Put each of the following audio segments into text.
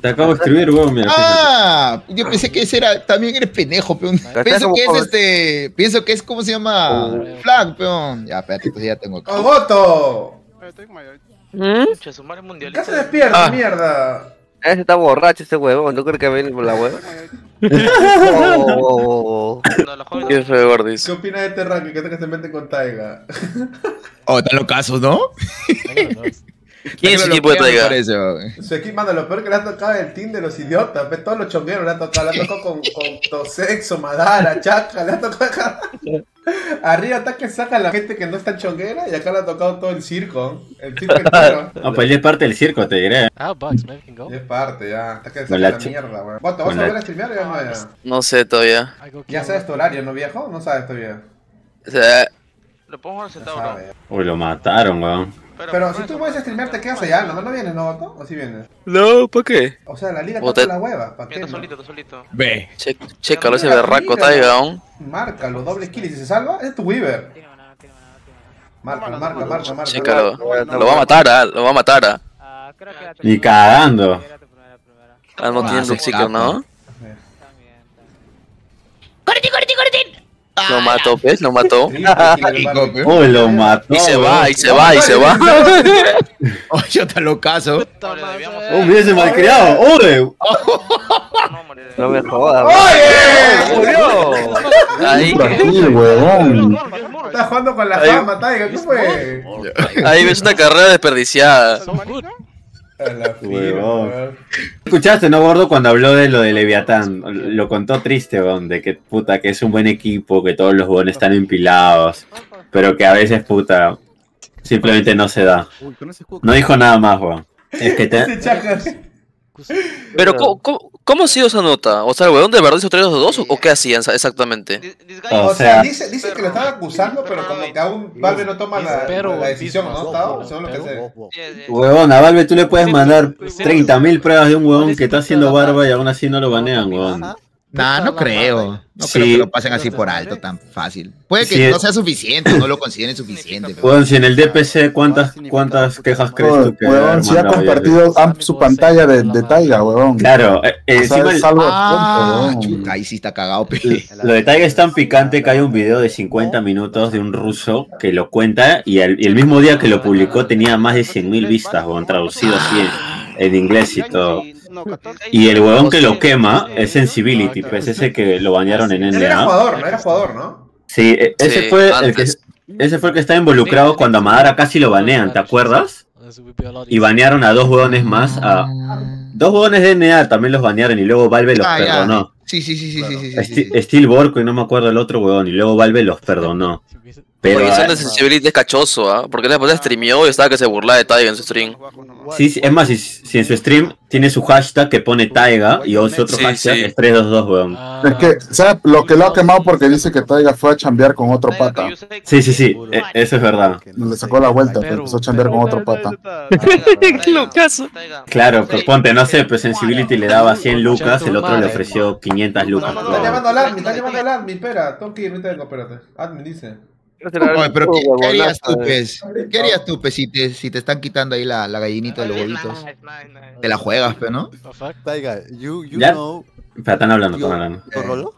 Te acabo de escribir, weón, mira. fíjate. Ah, yo pensé que ese era, también eres pendejo, peón. Pienso que es este, pienso que es, ¿cómo se llama? Flag, peón. Ya, espérate, pues ya tengo. Che, su madre ¿Qué se despierta, Ah. mierda? Ese está borracho ese huevón, ¿no crees que viene por la hueva? Oh, los jóvenes- Qué. ¿Qué opinas de este ranking? ¿Qué tal que se meten con Taiga? Oh, están los casos, ¿no? ¿Quién es el equipo de Taiga? Su equipo, mano, lo peor que le ha tocado el team de los idiotas. Ve, todos los chongueros le ha tocado. Le ha tocado con, con Tosexo, Madara, Chaca. Le ha tocado. Arriba está que saca la gente que no está chonguera. Y acá le ha tocado todo el circo. El circo entero. No, pues él es parte del circo, te diré. Ah, Bugs, maybe we can go. Y es parte, ya. Está que saca Con la la mierda, weón. ¿Vos te vas a la- ver a streamear o ya no? Ya, No sé todavía. Ya sabes tu horario, ¿no, viejo? No sabes todavía. O sea, Lo pongo Ya bro. sabes. Uy, lo mataron, weón. Pero si tú puedes streamear, te quedas allá. ¿No, no vienes, no? ¿O si vienes? no, ¿por qué? O sea, la liga te- la hueva. ¿Para qué? Solito, solito. Ve. Che, chécalo ese berraco Taiga, ¿no? Márcalo, doble kill y si se salva, es tu Weaver. Marca, marca, marca, marca. Chécalo. Lo va a matar, ah, lo va a matar, ah. Ni cagando. Ah, no Ah, tiene se Luxico, ¿no? Lo mató, ¿ves? Lo mató. Uy, lo mató. Y se va, y se va, y se va. Oh, yo te lo caso. Uy, mira ese malcriado. Uy. No, morir. No me jodas. ¡Oye! murió. Ahí. Estás jugando con la fama, Taiga. ¿Qué fue? ahí ves una carrera desperdiciada. A la firma. Escuchaste, ¿no, Gordo? Cuando habló de lo de Leviatán. Lo contó triste, weón. De que, puta, que es un buen equipo, que todos los huevones están empilados. Pero que a veces, puta, simplemente no se da. No dijo nada más, weón. Es que te... Pero, ¿cómo, cómo, cómo ha sido esa nota? O sea, ¿el weón de verdad hizo 3 2 2 o, o qué hacían exactamente? Guy O sea, dice, dice que lo están acusando, pero como que aún Valve no toma la, Pero la decisión, ¿no? Según lo que sé. Huevón, a Valve tú le puedes mandar 30.000 pruebas de un huevón que está haciendo barba y aún así no lo banean, huevón. Nah, no creo. No Sí. creo que lo pasen así por alto tan fácil. Puede que Sí. no sea suficiente, no lo consideren suficiente. pero- Huevón, si en el DPC, ¿cuántas, cuántas quejas crees tú que Huevón, si ha compartido su pantalla de, de Taiga, huevón. Claro, eh, O sea, encima es algo Ah, tonto, huevón. chuta, ahí sí está cagado, pe. lo de Taiga es tan picante que hay un video de 50 minutos de un ruso que lo cuenta y el, y el mismo día que lo publicó tenía más de 100.000 vistas, huevón, traducido así en, en inglés y todo. Y el huevón que lo quema es Sensibility, pues ese que lo bañaron en Él era NA. jugador, ¿no? Era jugador, ¿no? Sí, e- ese Sí, fue el que ese fue el que estaba involucrado cuando a Madara casi lo banean, ¿te acuerdas? This would be a lot Y banearon a dos huevones más, a dos huevones de NA también los banearon y luego Valve los Ah, ya. perdonó. Sí, sí, sí, sí, sí, sí, sí, Esti- sí. Steel Borco y no me acuerdo el otro huevón y luego Valve los perdonó. Pero ah, de sensibilidad es cachoso, ¿ah? Porque la después streameó y estaba que se burlaba de Taiga en su stream. sí, sí, es más, si, si en su stream tiene su hashtag que pone Taiga y otro Sí, hashtag sí. es 322 huevón. Ah, Es que, ¿sabes? Lo que lo ha quemado porque dice que Taiga fue a chambear con otro pata. Sí, sí, sí, e- eso es verdad. Le sacó la vuelta, pero empezó a chambear con otro pata. Locazo. Claro, pues ponte, no sé, pues Sensibility le daba 100 lucas, el otro le ofreció 500 lucas. Están llamando al admin, están llamando al admin, espera. Tengo que ir, ahorita espérate. Admin dice. Oye, pero ¿qué, qué harías tú, pez? ¿Qué harías tú, pez, si te, si te están quitando ahí la, la gallinita de los huevitos? Te la juegas, pero ¿no? Taiga, you, you ¿Ya? know Espera, están hablando, están hablando. ¿tu rolo?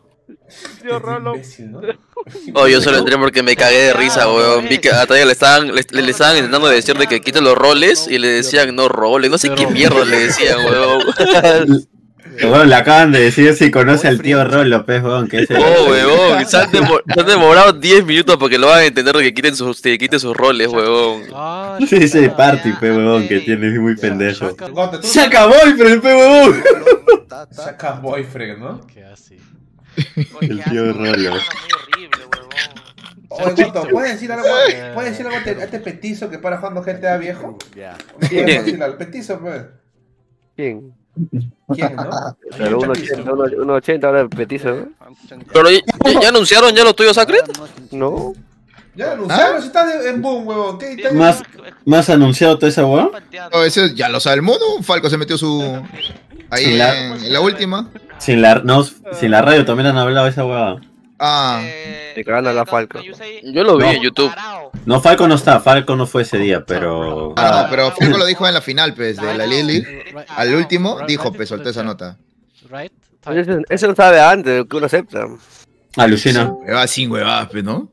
Imbécil, ¿no? Oh, yo solo entré porque me cagué de risa, weón. Vi que a Taiga le estaban, le, le estaban intentando decir de que quite los roles y le decían no roles. No sé qué mierda le decían, weón. Huevón, le acaban de decir si conoce al tío Rol López, huevón, que es el... Oh, weón. Se han, demo- se han demorado 10 minutos para que lo hagan entender de que quiten sus, que quiten sus roles, weón. Ah, Sí, ese party, pe, huevón, que tiene es muy pendejo. Se acabó el el pe, huevón. saca boyfriend, ¿no? ¿Qué así? El tío Rolo. Oye, ¿puedes decir algo, ¿puedes decir algo a este- a este petizo que para jugando GTA viejo? Ya. ¿Puedes decir algo? Petizo, pues. ¿Quién? ¿Quién, no? Pero 1.80 ahora petizo, ¿no? Pero ¿ya, ya anunciaron ya lo tuyo, Sacred? No. Ya anunciaron, si está de- en boom, huevón. ¿Qué? ¿Está- ¿Más, ¿Más anunciado toda esa huevón? No, eso ya lo sabe el mundo. Falco se metió su. Ahí Sí, la- en, en la última. Sin la, no, sin la radio también han hablado de esa huevada. Ah, Me cagan a la Falco. Yo lo vi No. en YouTube. No, Falco no está, Falco no fue ese día, pero. ah, no, pero Franco lo dijo en la final, pues, de la Lili. Al último dijo, pues, soltó esa nota. Right? Eso, lo sabe antes, que uno acepta. Alucina. Huevadas sin huevadas, pues, ¿no?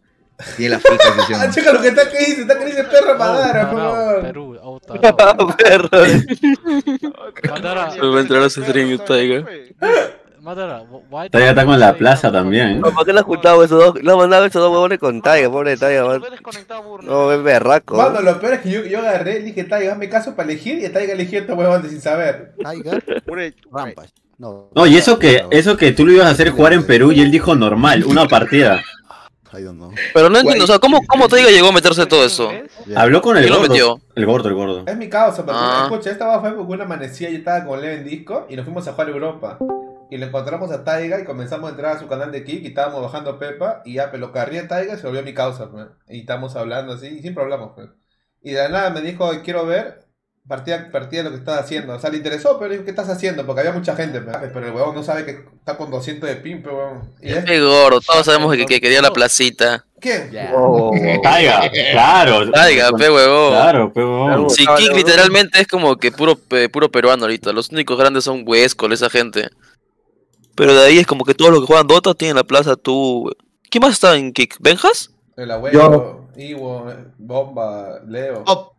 Tiene la fija Ah, sesión. chica, lo que está que dice, está que dice perra Madara, Tarao, weón. Perú, oh. Perro. Madara, Me va a entrar a su stream Taiga. Why Taiga está con la plaza también. ¿Por qué le has juntado esos dos? No, mandaba esos dos huevones con Taiga, pobre Taiga, man. No, es berraco. Mano, lo peor es que yo, yo agarré, le dije, Taiga, hazme caso para elegir, y Taiga eligió este huevón de sin saber. Tiger, Rampage. No, No, y eso que, eso que tú lo ibas a hacer jugar en Perú y él dijo normal, una partida. I don't know. Pero no entiendo, o sea, ¿cómo, cómo Taiga llegó a meterse todo eso? Habló con el ¿Quién lo gordo. metió? El gordo, el gordo. Es mi causa, porque Ah. escucha, esta fue porque una amanecía, yo estaba con Leo en disco, y nos fuimos a jugar a Europa. Y le encontramos a Taiga y comenzamos a entrar a su canal de Kik y estábamos bajando Pepa y ya, pero carría Taiga y se volvió mi causa, pues. Y estamos hablando así, y siempre hablamos, pues. Y de la nada me dijo, quiero ver partida, partida de lo que estás haciendo. O sea, le interesó, pero dijo, ¿qué estás haciendo? Porque había mucha gente, pues. Pero el huevón no sabe que está con 200 de pin, huevón. ¿Y es? Qué gordo, todos sabemos que, que quería la placita. ¿Quién? Oh, Taiga, claro. Taiga, pe huevón. Claro, pe huevón. Si Kik literalmente es como que puro, pe- puro peruano ahorita. Los únicos grandes son Huescol, esa gente. Pero de ahí es como que todos los que juegan Dota tienen la plaza, tú. ¿Quién más está en Kik? ¿Benjas? El abuelo, Iwo, Bomba, Leo. Oh,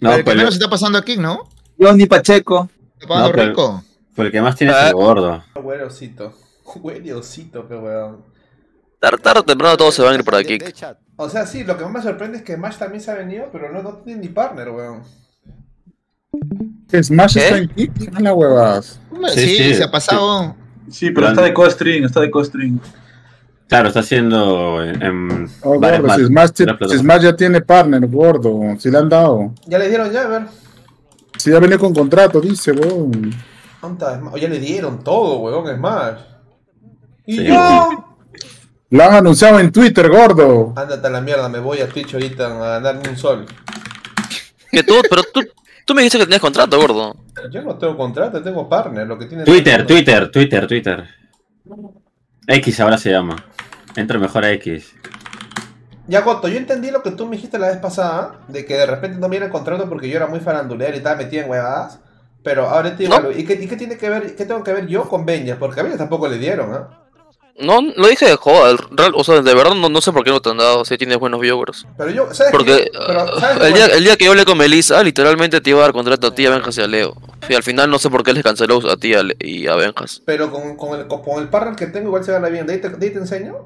No, el que pero, menos está pasando aquí, ¿no? Johnny Pacheco. Está pasando No, pero- rico. pero el que más tiene es el gordo. Güerosito. Güerosito, pero weón. Tarde, tarde o temprano todos se van a ir para chat. O sea, sí, lo que más me sorprende es que Mash también se ha venido, pero no, no tiene ni partner, weón. Smash ¿Qué? está en kick, a la huevas. Sí, Sí, sí, se ha pasado. Sí, pero está de co-string, está de co-string. Claro, está haciendo en, en Oh, varias gordo, mar- si Smash, si ya tiene partner, gordo. Si le han dado. Ya le dieron ya, a ver. Si ya viene con contrato, dice, weón. Ya le dieron todo, weón, Smash. Y Sí. yo. Lo han anunciado en Twitter, gordo. Ándate a la mierda, me voy a Twitch ahorita a ganarme un sol. Que tú, pero tú, tú me dijiste que tenías contrato, gordo. Yo no tengo contrato, tengo partner, lo que tiene. Twitter, Twitter, Twitter, Twitter. X ahora se llama. Entra mejor a X. Ya, Goto, yo entendí lo que tú me dijiste la vez pasada, de que de repente no me dieron contrato porque yo era muy farandulero y estaba metido en huevadas. Pero ahora te digo, No. ¿y, qué, ¿y qué tiene que ver, qué tengo que ver yo con Benja? Porque a Benja tampoco le dieron, ¿ah? No, lo dije de joda. el real- o sea, de verdad no, no sé por qué no te han dado si tienes buenos viewers. Pero yo, ¿sabes Porque qué? Pero, ¿sabes ah, el, día, el día que yo hablé con Melissa, literalmente te iba a dar contrato a ti, a Benjas y a Leo. Y al final no sé por qué les canceló a ti y a Le- y a Benjas. Pero con, con, el, con, el partner que tengo igual se gana bien. ¿De ahí te, de ahí te enseño?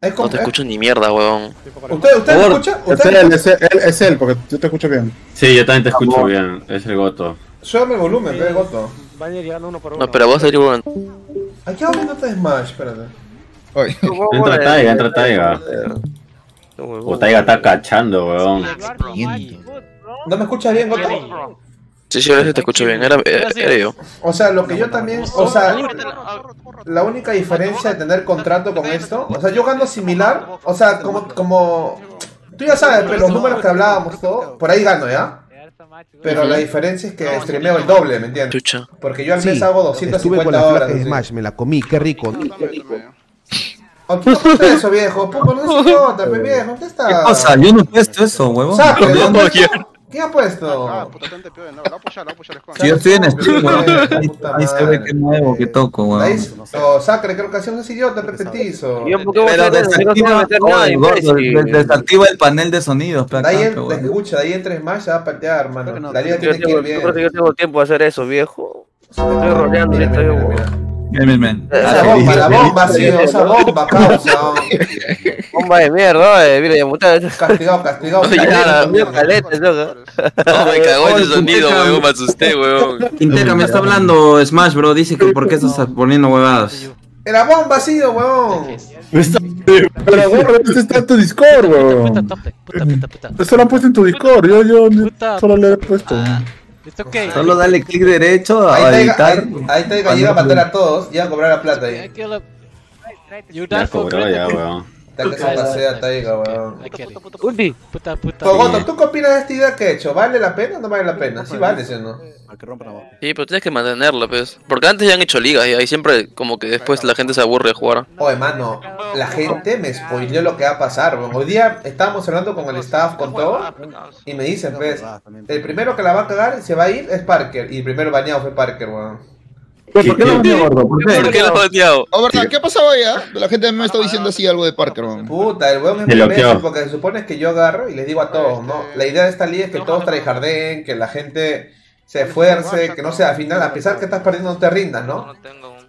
Es como, No te es- escucho ni mierda, weón. ¿Usted, usted me escucha? Es ¿Usted me él, es él, es él, porque yo te escucho bien. Sí, yo también te escucho bien. Es el goto. Súbame el volumen, ve, Goto. Van a ir llegando uno por uno. No, pero vas a ir, weón. ¿A qué hora no te Smash? Espérate. Oye, Entra Taiga, entra Taiga. O Taiga está cachando, weón. ¿No me escuchas bien, Goto? Sí, sí, ahora sí te escucho bien. Era, era, era yo. O sea, lo que yo también, o sea, la única diferencia de tener contrato con esto, o sea, yo gano similar, o sea, como, como, tú ya sabes, pero los números que hablábamos, todo, por ahí gano, ¿ya? Pero la diferencia es que streameo el doble, ¿me entiendes? Porque yo al Sí, mes hago estuve 250 con la horas. Smash, me la comí, qué rico. ¿O ¿Qué puso eso, viejo? Pupo, no es idiota, pe, viejo, ¿dónde está? ¿Qué pasa? Yo no he puesto eso, huevón. Saco, Yo- ¿dónde está? ¿Quién ha puesto? Si yo estoy en stream, Puta ahí, puta ahí se ve que nuevo que toco, Ahí, huevón. o Sacre, creo que hacía un idiota, repetizo. Yo, ¿por qué Pero eso? No desactiva, desactiva el panel de sonidos, De ahí, en- escucha, de ahí entre Smash se va a patear, hermano. La liga Yo tiene que tengo- ir ¿Tú crees que bien. yo tengo tiempo de hacer eso, viejo? Estoy rodeando y estoy... Bien, bien. Esa bomba, la bomba, sí, esa bomba, causa. Bomba de mierda, eh, mira, ya muta. Castigado, castigado. No, me cagó ese sonido, weón. Me asusté, weón. Quinteca, me está hablando Smash, bro. Dice que por qué estás poniendo huevadas. Era bomba, sí, huevón. Pero, gordo, este está en tu Discord, Puta, weón. puta, puta, puta, puta. Esto lo han puesto en tu Discord. Yo, yo solo le he puesto. It's okay. Solo dale clic derecho Ahí a está, editar. ahí, ahí está, llega a matar a todos y a cobrar la plata ahí. You Ya cobró ya, weón. Está que se pasea Taiga, weón. Ulti. Puta, puta. Cogoto, ¿tú qué opinas de esta idea que he hecho? ¿Vale la pena o no vale la pena? Sí vale, ¿sí o no? Sí, pero tienes que mantenerla, pues. Porque antes ya han hecho ligas y ahí siempre como que después la gente se aburre de jugar. Oye, mano, la gente me spoileó lo que va a pasar, weón. Hoy día estábamos hablando con el staff, con todo, y me dicen, pues, el primero que la va a cagar y se va a ir es Parker, y el primero bañado fue Parker, weón. ¿Por qué lo baneó, gordo? ¿Por qué? ¿Por qué lo? Oh, ¿verdad? ¿Qué ha pasado ah? La gente me está diciendo así algo de Parker, man. Puta, el weón es Se muy bloqueó. imbécil porque se supone que yo agarro y les digo a todos, ¿no? La idea de esta liga es que todos tryharden, que la gente se esfuerce, que no sea al final, a pesar que estás perdiendo, no te rindas, ¿no?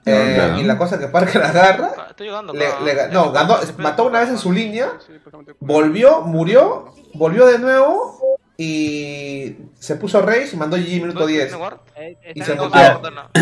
Eh, No, no. y la cosa que Parker agarra, Estoy jugando. le, no, ganó, mató una vez en su línea, volvió, murió, volvió de nuevo y se puso Rage y mandó GG minuto 10. Y se Ah.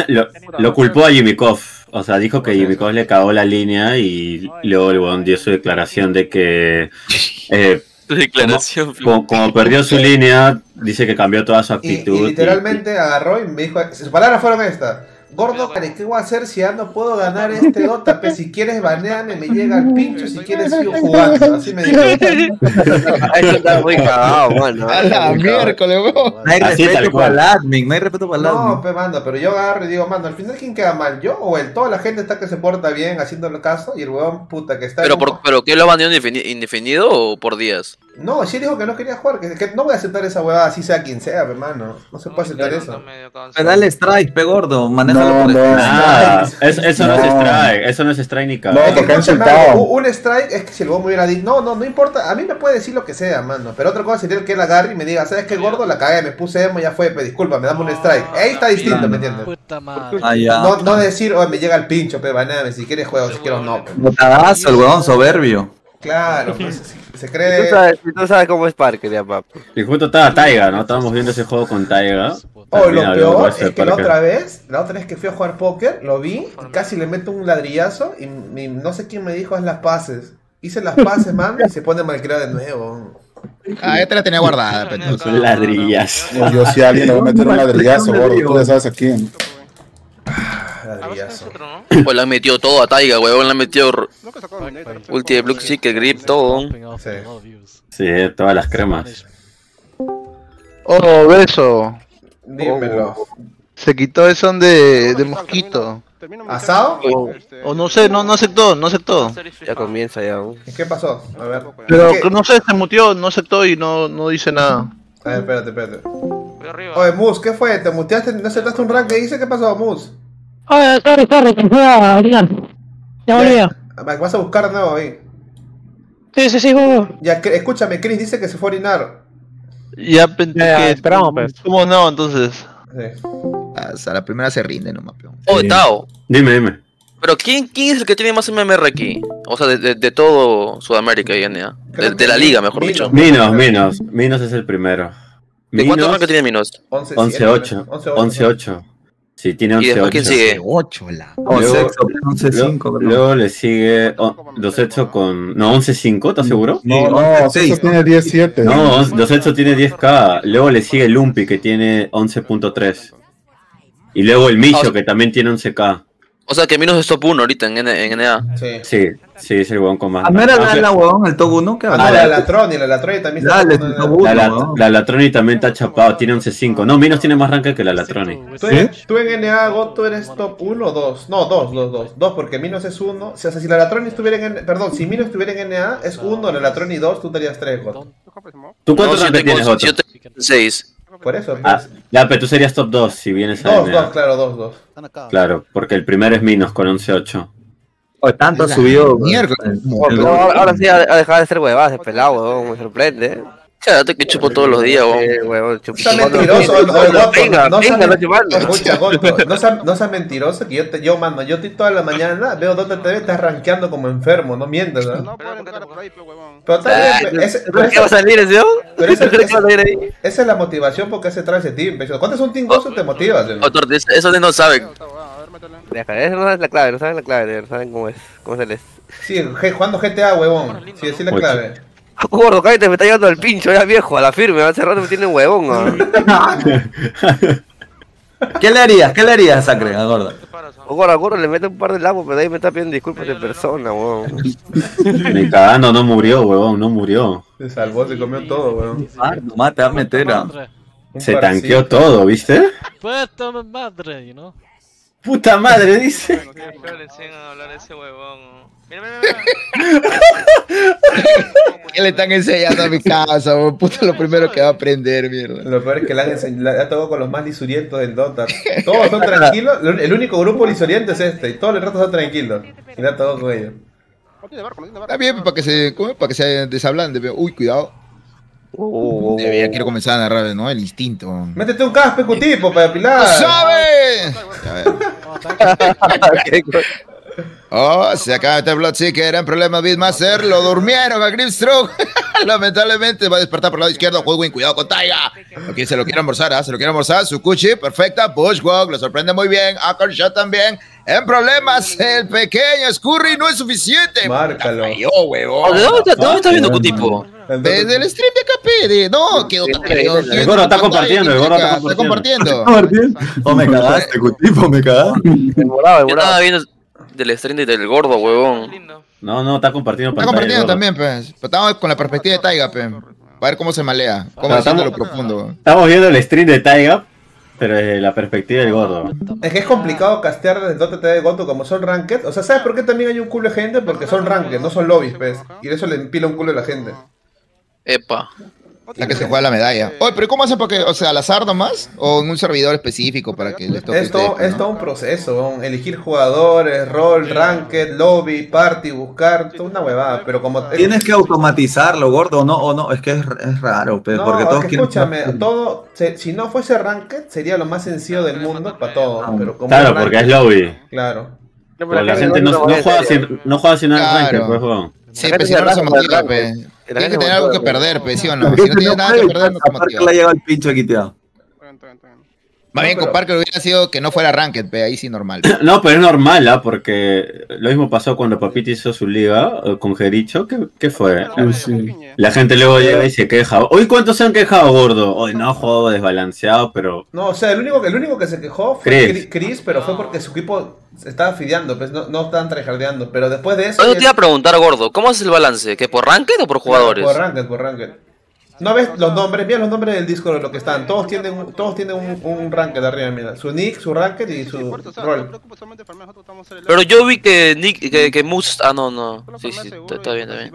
Lo, lo culpó a Jimikov. O sea, dijo que Jimikov le cagó la línea y luego el weón dio su declaración de que eh, Declaración. como, como perdió su línea, dice que cambió toda su Y, actitud. y literalmente agarró y me dijo, sus palabras fueron estas. Gordo, care, ¿qué voy a hacer si ya no puedo ganar este Dota? Pe? Si quieres baneame, me llega el pincho, si quieres sigo jugando. Así me dijo. Eso está muy cagado, mano. A la miércoles, weón. No hay respeto para el admin, no hay respeto para el No, admin. pe, mando, pero yo agarro y digo, mando, al final ¿quién queda mal? ¿Yo o él? Toda la gente está que se porta bien haciéndole caso y el huevón puta que está... Pero, por, pero ¿qué lo baneó indefini- indefinido o por días? No, sí dijo que no quería jugar, que, que no voy a aceptar esa huevada, así sea quien sea, hermano. No se puede aceptar eso. Pues Dale strike, pe gordo, manéjalo No, por no. strike. Ah, eso, eso no. es No. strike, eso no es strike ni No, cagada. Es que porque han escúchame insultado. algo, un un strike es que si el huevón me hubiera dicho, no, no, no importa, a mí me puede decir lo que sea, mano, pero otra cosa sería que él agarre y me diga, ¿sabes qué, gordo? La cagué, me puse emo, ya fue, pe, disculpa, me dame un strike. Ahí está distinto, ¿me entiendes? Puta madre. Ah, ya. No, no decir, oye, me llega el pincho, pe, baneame, si quieres juego, si quieres no, pe. Botadazo, el huevón soberbio. Claro, pues, se, se Tú cree... sabes, tú sabes cómo es Parker, ya, papi. Y justo estaba Taiga, ¿no? Estábamos viendo ese juego con Taiga. Oh, lo peor es que la otra vez, la otra vez que fui a jugar póker, lo vi y casi le meto un ladrillazo y, no sé quién me dijo haz las pases. Hice las pases, man, y se pone malcriado de nuevo. Ah, ya te la tenía guardada, pe, entonces. Son ladrillas. No, Yo si a alguien le voy a meter un ladrillazo, gordo. Tú ya sabes a quién. Ladrillazo. Pues le han metido todo a Taiga, weón. Le han metido ulti de Blue Chicken, grip, todo. Sí. Todas las cremas. Oh, beso. Dímelo. Se quitó eso de, de mosquito. ¿Asado? O no sé, no, no aceptó, no aceptó. Ya comienza ya. ¿Y qué pasó? A ver. Pero ¿Qué? no sé, se mutió, no aceptó y no, no dice nada. A ver, espérate, espérate. Oye, Mus, ¿qué fue? ¿Te muteaste? ¿No aceptaste un rank que dice? ¿Qué pasó, Mus? Oye, sorry, sorry, que fue a orinar. Ya volví. ya. ¿Vas a buscar de nuevo ahí? Sí, sí, sí, huevo. Ya, que- escúchame, Chris dice que se fue a orinar. Ya, pe- Ya, que- esperamos, pues. ¿Cómo no, entonces? Sí. Hasta la primera se rinde nomás, peón. Oh, Tao. Dime, dime. Pero ¿quién, ¿quién es el que tiene más MMR aquí? O sea, de, de, de todo Sudamérica y NA. De, de la liga, mejor dicho. Minos, Minos. Minos es el primero. ¿De cuántos Minos, ranks tiene Minos? 11 11-8. 11-8. 11-8. Sí, tiene ¿Y después 11-8. quién sigue? 8, la. Luego- sexo, 11-5. Luego, luego le sigue 2-8 con... No, 11-5, ¿estás seguro? No, no, César tiene 17. No, 2-8 tiene 10k. Luego le sigue Lumpy que tiene 11.3. Y luego el Micho que también tiene 11k. O sea que Minos es top 1 ahorita en, N- en NA. Sí. Sí, sí, es el huevón con más. Ah, ¿no era la, la huevón, el top 1? ¿Qué Ah, habla? no, la Latroni, la Latroni también está Dale, en- top 1, La, la Latroni también está chapado, tiene 11.5. No, Minos tiene más rank que la Latroni. ¿Tú, en, tú en NA, God, tú eres top 1 o 2. No, 2, 2, 2. 2 porque Minos es 1. O sea, si la Latroni estuviera en N- Perdón, si Minos estuviera en NA es 1, la Latroni 2, tú estarías 3, God. ¿Tú No, cuántos si yo rank tienes, tengo 6. Por eso, Ah, pues. ya, pero tú serías top 2 si vienes a 2, NA. 2, claro, 2, 2. Claro, porque el primero es Minos con 11.8. Oh, tanto ha subido. pero ahora, sí ha, dejado de ser huevadas, el pelado, me sorprende. Quédate que chupo todos los días, weón. Sí, huevón, chup- Está cuando- mentiroso, cuando- no, no, cuando no, venga, no venga, no chupando. Escucha, Goto, no sea, no sea mentiroso que yo, te, yo mando, yo estoy toda la mañana, veo dónde te ves, estás rankeando como enfermo, no mientas, ¿no? Pero está Ah, bien, pe- ese- ¿tú pero va a salir ese, no? pero ese- ¿Tú crees que va a salir ahí? esa es la motivación porque hace trae ese team, es un team gozo te motivas, ¿no? Otro, eso de no saben. Deja, Esa no es la clave, no saben la clave, no saben cómo es, cómo se les... Sí, jugando GTA, huevón. Sí, decir la clave. Gordo, cállate, me está llevando el pincho, ya viejo, a la firme, hace rato me tiene huevón, ¿no? ¿Qué le harías? ¿Qué le harías, Sacre, a gordo? O gordo, gordo le mete un par de lagos, pero de ahí me está pidiendo disculpas de persona, weón. Ni cagando, no murió, huevón, no murió. Se salvó, se comió todo, weón. Ah, nomás te a meter a... Se tanqueó todo, ¿viste? Puta madre, you know. Puta madre, dice. Pero le enseñan a hablar a ese huevón. Mira, ¿Qué le están enseñando a mi casa, weón? Puta, lo primero que va a aprender, mierda. Lo peor es que le han enseñado, le ha tocado con los más lisurientos del Dota. Todos son tranquilos, el único grupo lisuriento es este, y todos los ratos son tranquilos. Y le ha tocado con ellos. Está bien, para que se, para que se desablande. Uy, cuidado. Ya quiero comenzar a narrar, ¿no? El instinto. Métete un caspe tipo para depilar. ¡Lo sabe! Oh, se acaba de meter Bloodseeker en problemas Beatmaster. Lo durmieron a Grimstroke. Lamentablemente va a despertar por el lado izquierdo. Juego cuidado con Taiga. Aquí se lo quiere almorzar, ¿ah? se lo quiere almorzar. Sukuchi, perfecta. Bushwalk, lo sorprende muy bien. Shot también. En problemas, el pequeño Scurry no es suficiente. Márcalo. Yo, huevón. ¿De dónde, de dónde estás viendo Cutipo? Desde el stream de KP, de, no, quedó El gordo está compartiendo, el gordo está Está compartiendo. Oh, me cagaste, Cutipo, me cagaste. Yo estaba viendo del stream del gordo, huevón. No, no, está compartiendo Está pantalla. compartiendo gordo. también, pues. Pero estamos con la perspectiva de Taiga, pues. Para ver cómo se malea. Cómo se lo estamos- profundo. Estamos viendo el stream de Taiga, pero desde la perspectiva del gordo. Es que es complicado castear desde Dota TV de Goto como son ranked. O sea, ¿sabes por qué también hay un culo de gente? Porque son ranked, no son lobbies, pues. Y eso le empila un culo a la gente. Epa. La que se juega la medalla. Oye, pero ¿cómo hacen para que, o sea, al azar nomás? ¿O en un servidor específico para que les toque Es todo, ustedes, es todo un proceso, ¿no? elegir jugadores, rol, ranked, lobby, party, buscar, toda una huevada, pero como... Tienes que automatizarlo, gordo, o no, o no, es que es, es raro, pe, No, porque es todos que quieren... escúchame, todo, se- si no fuese ranked sería lo más sencillo del mundo para todos, pero como Claro, ranked- porque es lobby. Claro. Porque la gente no, no juega sin, no juega sin Claro. ranking, pues, weón. Sí, pero si no, no se. Tienes que tener algo que perder, pe, ¿sí o no? Si no tienes nada que perder, no te aparte motiva. que le llega el pincho quiteado. Más bien, con Parker hubiera sido que no fuera ranked, pe. Ahí sí normal. No, pero es normal, ¿ah? Porque lo mismo pasó cuando Papito hizo su liga eh, con Jericho. ¿Qué, qué fue? La gente luego llega y se queja. Hoy, ¿cuántos se han quejado, gordo? Hoy no, juego desbalanceado, pero. No, o sea, el único, el único que se quejó fue Chris. Chris, pero fue porque su equipo estaba fideando, pues no, no estaban tryhardeando, pero después de eso... Oye, te iba a preguntar, gordo, ¿cómo haces el balance? ¿Que por ranked o por jugadores? Por ranked, por ranked. ¿No ves los nombres? Mira los nombres del disco de lo que están. Todos tienen, un- todos tienen un, un ranked arriba, mira. Su nick, su ranked y su rol. Pero yo vi que Nick, que, que Mus... Ah, no, no. Sí, sí, está, está bien, está bien.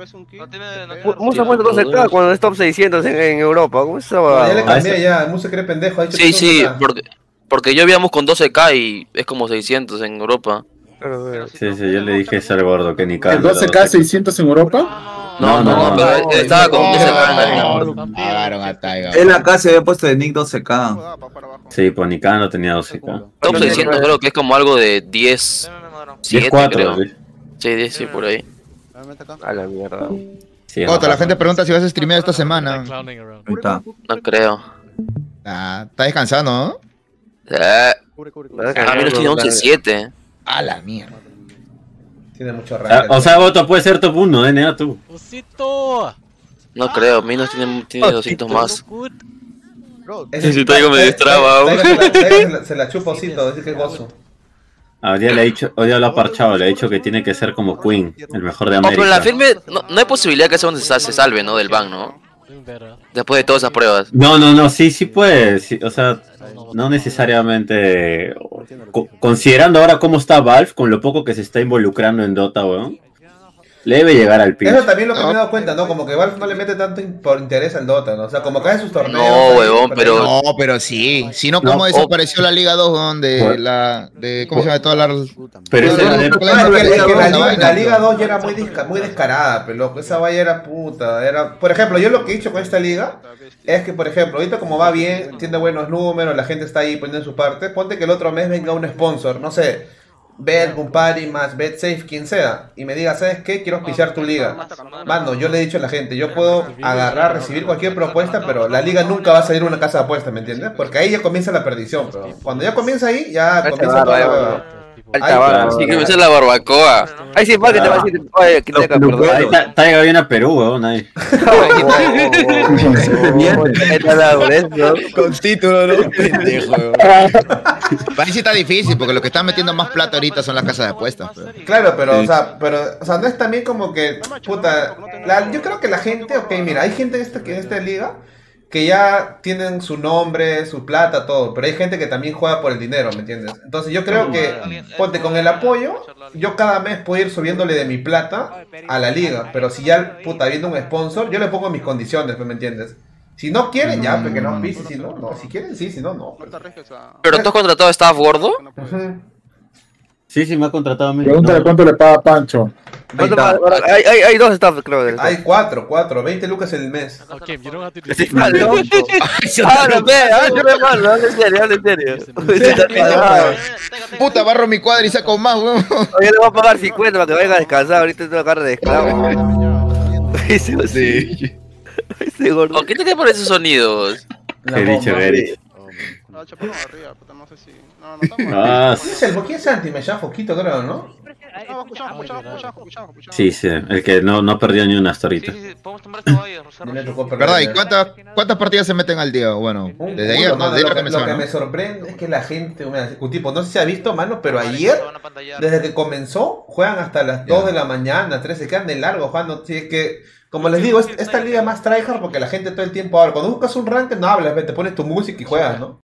Musa ha puesto 12k cuando es top 600 en, en Europa. ¿Cómo va? ya le cambié, ya. Musa cree pendejo. Ha dicho Sí, sí, porque, porque yo habíamos con 12k y es como 600 en Europa. Sí, sí, yo le dije al gordo, que ni ¿El cambia. 12K 600 en Europa? No, no, no. pero él estaba con 12k. Pagaron a Taiga. Él acá se había puesto de Nick 12k. Sí, pues ni cada no tenía 12k. Top 600 creo que es como algo de 10... 7 10-4, creo. sí. Sí, 10, sí, por ahí. A la mierda. Sí, no Otra, la gente pregunta si vas a streamear esta semana. No creo. Ah, está descansando, ¿no? Eh, a mí no tiene 11-7. A la mierda. Tiene mucho Ah, ranked. O sea, Goto puede ser top 1, NA tú. Osito. No creo, Minos tiene, tiene 200 más. Si Taiga me destraba, se la- chupa osito, dice que es gozo. Ah, Hoy día le he dicho, hoy lo ha parchado, le he dicho que tiene que ser como Queen, el mejor de Oh, pero en la América. firme no, no hay posibilidad que ese hombre se, sal- se salve, ¿no? Del ban, ¿no? Después de todas esas pruebas. No, no, no, sí, sí puede, o sea, no necesariamente, co- considerando ahora cómo está Valve, con lo poco que se está involucrando en Dota, weón, le debe llegar al Eso pinche. también lo que me he dado cuenta, ¿no? Como que Valve no le mete tanto in- por interés al Dota, ¿no? O sea, como cae sus torneos. No, huevón, pero-. No, pero sí. Si no, No, ¿cómo oh. desapareció la Liga 2 donde la. De, ¿Cómo se llama? Toda la. Pero esa era de- No, es que, es que la, Liga, vaina, la Liga tío. 2 ya era muy, disca- muy descarada, pero loco, esa valla era puta. Era, por ejemplo, yo lo que he dicho con esta liga es que, por ejemplo, ahorita como va bien, tiene buenos números, la gente está ahí poniendo su parte, ponte que el otro mes venga un sponsor, no sé, Bet, Bumpari, más BetSafe, quien sea, y me diga, ¿sabes qué? Quiero auspiciar tu liga. Mano, yo le he dicho a la gente, yo puedo agarrar, recibir cualquier propuesta, pero la liga nunca va a salir una casa de apuestas, ¿me entiendes? Porque ahí ya comienza la perdición, pero cuando ya comienza ahí, ya comienza toda la hueva. Alta vara, Sí, que me la barbacoa. Ahí sí, que te va a decir, que te perdón. Taiga viene a Perú, weón. ahí. Con título, ¿no? Pendejo. Ahí sí está difícil, porque lo que están metiendo más plata ahorita son las casas de apuestas. Claro, pero, o sea, pero, o sea, no es también como que, puta, yo creo que la gente, ok, mira, hay gente en esta, que en esta liga que ya tienen su nombre, su plata, todo, pero hay gente que también juega por el dinero, ¿me entiendes? Entonces yo creo que, ponte, con el apoyo, yo cada mes puedo ir subiéndole de mi plata a la liga, pero si ya, puta, viendo un sponsor, yo le pongo mis condiciones, ¿me entiendes? Si no quieren, ya, porque no pise, si no, no, si quieren, sí, si no, no. ¿Pero tú has contratado a staff gordo? Sí, sí, me ha contratado a mí. Pregúntale cuánto le paga Pancho. Hay, hay, hay dos staff, creo. del staff. Hay cuatro, cuatro, 20 lucas el mes. Okay, you don't have to. Ah, no, ah, yo en serio, en serio. Puta, barro mi cuadra y saco más, weón. Oye, le voy a pagar 50 para que vaya a descansar, ahorita tengo cara de esclavo. Ese gordo. ¿O qué te parece esos sonidos? Qué dicho, qué dicho. Ah, ¿Quién es el ¿Quién es Santi? Me llama Foquito, creo, ¿no? sí, sí, el que no, no perdió ni una hasta ahorita. ¿Verdad? ¿Y cuántas, cuántas partidas se meten al día? Bueno, desde ayer, Puta, ¿no? Desde ayer lo, que, lo ¿no? me sorprende es que la gente, un tipo, no sé si ha visto, mano, pero ayer, desde que comenzó, juegan hasta las 2 de la mañana, 3, se quedan de largo jugando. Así es que, como les digo, es- esta liga más tryhard porque la gente todo el tiempo habla. Cuando buscas un rank, no hablas, te pones tu música y juegas, ¿no?